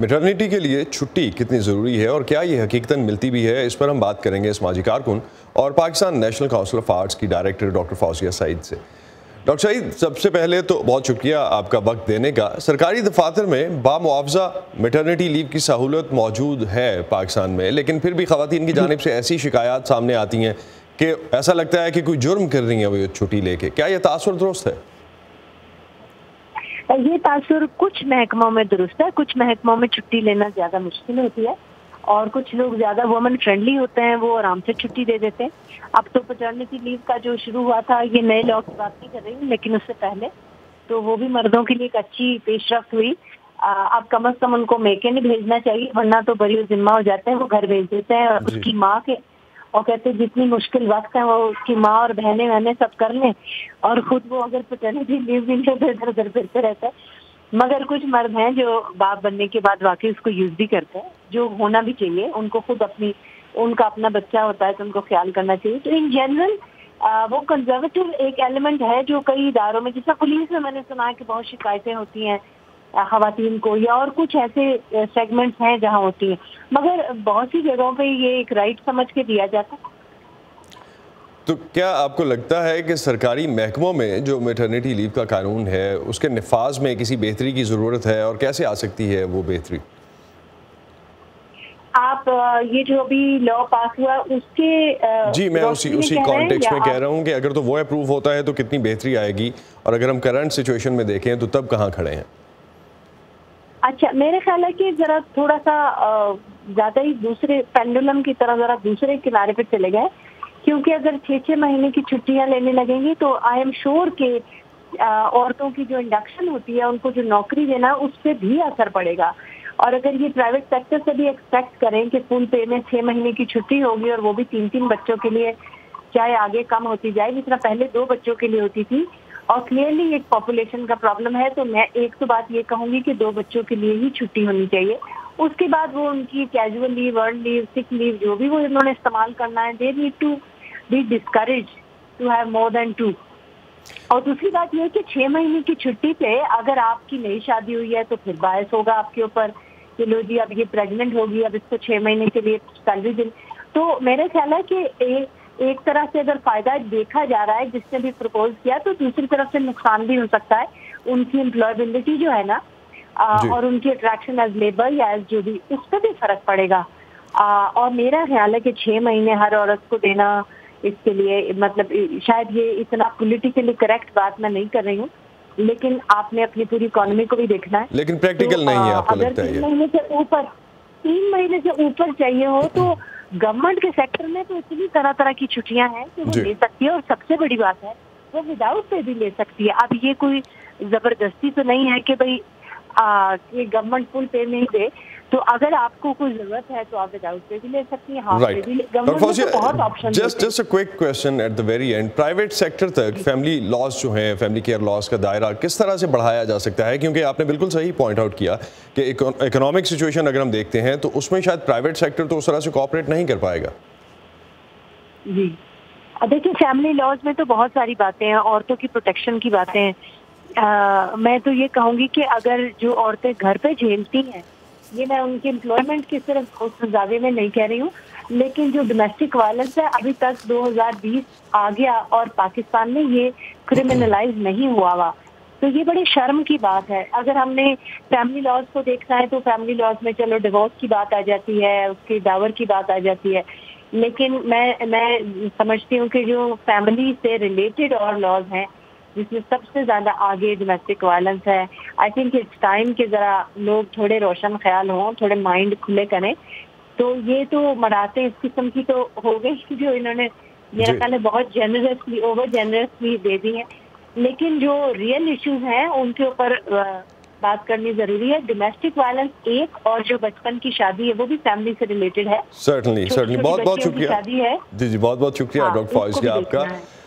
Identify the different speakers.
Speaker 1: Maternity के लिए छुट्टी कितनी ज़रूरी है और क्या ये हकीकतन मिलती भी है? इस पर हम बात करेंगे इस माजी कारकुन और Pakistan national council of arts की डायरेक्टर डॉक्टर फौजिया सईद से। डॉक्टर सईद, सबसे पहले तो बहुत शुक्रिया आपका वक्त देने का। सरकारी दफातर में बामुआवजा मेटर्निटी लीव की सहूलत मौजूद है पाकिस्तान में, लेकिन फिर भी खातन की जानब से ऐसी शिकायत सामने आती हैं कि ऐसा लगता है कि कोई जुर्म कर रही है वो छुट्टी लेके। क्या यह तासर दुरुस्त है?
Speaker 2: ये तासुर कुछ महकमों में दुरुस्त है कुछ महकमों में छुट्टी लेना ज़्यादा मुश्किल होती है और कुछ लोग ज़्यादा वुमेन फ्रेंडली होते हैं वो आराम से छुट्टी दे देते हैं। अब तो पटर्निटी लीव का जो शुरू हुआ था ये नए लॉ की बात नहीं कर रही हूँ लेकिन उससे पहले तो वो भी मर्दों के लिए एक अच्छी पेशरफ हुई। अब कम अज कम उनको मेके नहीं भेजना चाहिए वरना तो बड़ी जिम्मा हो जाते हैं वो घर भेज देते हैं और उसकी माँ के और कहते जितनी मुश्किल वक्त है, वो उसकी माँ और बहने वहने सब कर लें। और खुद वो अगर पटर्निटी लीव भी ले तो इधर उधर फिरते रहता है। मगर कुछ मर्द हैं जो बाप बनने के बाद वाकई उसको यूज़ भी करते हैं, जो होना भी चाहिए। उनको खुद अपनी, उनका अपना बच्चा होता है तो उनको ख्याल करना चाहिए। तो इन जनरल वो कंजर्वेटिव एक एलिमेंट है जो कई इदारों में, जैसा पुलिस में मैंने सुना है कि बहुत शिकायतें होती हैं खातन को या और कुछ ऐसे सेगमेंट्स हैं जहाँ होती हैं। मगर बहुत सी जगहों पे ये एक राइट समझ के दिया जाता है।
Speaker 1: तो क्या आपको लगता है कि सरकारी महकमों में जो मेटर्निटी लीव का कानून है उसके नफाज में किसी बेहतरी की ज़रूरत है और कैसे आ सकती है वो बेहतरी?
Speaker 2: आप ये जो अभी लॉ पास हुआ उसके
Speaker 1: जी मैं उसी उसी कॉन्टेक्स्ट में कह रहा हूँ कि अगर तो वो अप्रूव होता है तो कितनी बेहतरी आएगी? और अगर हम करंट सिचुएशन में देखें तो तब कहाँ खड़े हैं?
Speaker 2: अच्छा मेरे ख्याल है कि जरा थोड़ा सा ज़्यादा ही दूसरे पेंडुलम की तरह जरा दूसरे किनारे पे चले गए। क्योंकि अगर छः छः महीने की छुट्टियाँ लेने लगेंगी तो आई एम श्योर के औरतों की जो इंडक्शन होती है, उनको जो नौकरी देना, उस पर भी असर पड़ेगा। और अगर ये प्राइवेट सेक्टर से भी एक्सपेक्ट करें कि फुल पे में छः महीने की छुट्टी होगी और वो भी तीन तीन बच्चों के लिए, चाहे आगे कम होती जाए, जितना पहले दो बच्चों के लिए होती थी और क्लियरली एक पॉपुलेशन का प्रॉब्लम है तो मैं एक तो बात ये कहूँगी कि दो बच्चों के लिए ही छुट्टी होनी चाहिए। उसके बाद वो उनकी casual leave earn leave sick leave जो भी वो इन्होंने इस्तेमाल करना है they need to be discourage to have more than two और दूसरी बात यह कि छह महीने की छुट्टी पे अगर आपकी नई शादी हुई है तो फिर बायस होगा आपके ऊपर कि लो जी, अब ये प्रेग्नेंट होगी, अब इसको छह महीने के लिए सैलरी दिन तो मेरा ख्याल है कि एक एक तरह से अगर फ़ायदा देखा जा रहा है जिसने भी प्रपोज किया तो दूसरी तरफ़ से नुकसान भी हो सकता है। उनकी एम्प्लॉयबिलिटी जो है ना आ, और उनकी अट्रैक्शन एज लेबर या एज जो भी उस पर भी फ़र्क पड़ेगा। आ, और मेरा ख्याल है कि छह महीने हर औरत को देना इसके लिए मतलब शायद ये इतना पोलिटिकली करेक्ट बात मैं नहीं कर रही हूँ लेकिन आपने अपनी पूरी इकोनॉमी को भी देखना है।
Speaker 1: लेकिन प्रैक्टिकल तो, नहीं है आपको
Speaker 2: अगर
Speaker 1: लगता है
Speaker 2: तीन महीने से ऊपर तीन महीने से ऊपर चाहिए हो तो गवर्नमेंट के सेक्टर में तो इतनी तरह तरह की छुट्टियाँ हैं कि वो ले सकती है और सबसे बड़ी बात है वो विदाउट पे भी ले सकती है। अब ये कोई ज़बरदस्ती तो नहीं है कि भाई ये गवर्नमेंट फुल पे नहीं दे तो अगर आपको कोई ज़रूरत है तो आप विदाउट पे भी ले सकती हैं हाफ़ पे भी गवर्नमेंट में बहुत option
Speaker 1: just just a quick question at the very end private sector तक फैमिली लॉस जो हैं फैमिली केयर लॉस का दायरा किस तरह से बढ़ाया जा सकता है? क्योंकि आपने बिल्कुल सही पॉइंट आउट किया कि इकोनॉमिक सिचुएशन अगर हम देखते हैं तो उसमें शायद प्राइवेट सेक्टर तो उस तरह से कॉपरेट नहीं कर पाएगा।
Speaker 2: जी। देखिए फैमिली लॉज में तो बहुत सारी बातें हैं औरतों की प्रोटेक्शन की बातें हैं। मैं तो ये कहूँगी कि अगर जो औरतें घर पे झेलती हैं ये मैं उनके एम्प्लॉयमेंट की सिर्फ़ उस दावे में नहीं कह रही हूँ, लेकिन जो डोमेस्टिक वायलेंस है, अभी तक 2020 आ गया और पाकिस्तान में ये क्रिमिनलाइज नहीं हुआ हुआ। तो ये बड़ी शर्म की बात है। अगर हमने फैमिली लॉज को देखना है तो फैमिली लॉज में चलो डिवोर्स की बात आ जाती है, उसके डावर की बात आ जाती है। लेकिन मैं मैं समझती हूँ कि जो फैमिली से रिलेटेड और लॉज हैं, जिसमें सबसे ज़्यादा आगे डोमेस्टिक वायलेंस है आई थिंक इट्स टाइम के जरा लोग थोड़े रोशन ख्याल हों थोड़े माइंड खुले करें। तो ये तो मराते इस किस्म की तो हो गई जो इन्होंने मेरा ख्याल है बहुत जेनरसली ओवर जेनरसली दे दी है। लेकिन जो रियल इश्यूज़ हैं उनके ऊपर बात करनी ज़रूरी है। डोमेस्टिक वायलेंस एक और जो बचपन की शादी है वो भी फैमिली से रिलेटेड है।
Speaker 1: सर्टनली सर्टनली बहुत बहुत शुक्रिया। शादी है। जी जी बहुत बहुत शुक्रिया डॉक्टर फौज आपका।